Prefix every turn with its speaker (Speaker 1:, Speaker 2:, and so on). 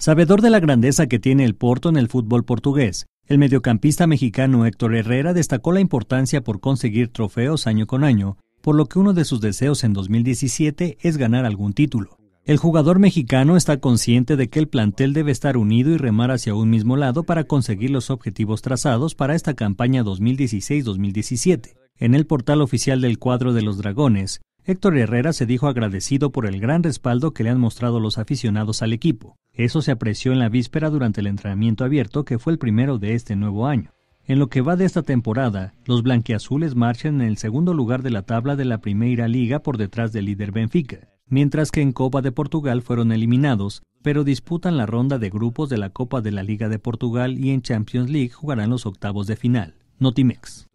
Speaker 1: Sabedor de la grandeza que tiene el Porto en el fútbol portugués, el mediocampista mexicano Héctor Herrera destacó la importancia por conseguir trofeos año con año, por lo que uno de sus deseos en 2017 es ganar algún título. El jugador mexicano está consciente de que el plantel debe estar unido y remar hacia un mismo lado para conseguir los objetivos trazados para esta campaña 2016-2017. En el portal oficial del cuadro de los Dragones, Héctor Herrera se dijo agradecido por el gran respaldo que le han mostrado los aficionados al equipo. Eso se apreció en la víspera durante el entrenamiento abierto que fue el primero de este nuevo año. En lo que va de esta temporada, los blanquiazules marchan en el segundo lugar de la tabla de la Primeira Liga por detrás del líder Benfica, mientras que en Copa de Portugal fueron eliminados, pero disputan la ronda de grupos de la Copa de la Liga de Portugal y en Champions League jugarán los octavos de final. Notimex.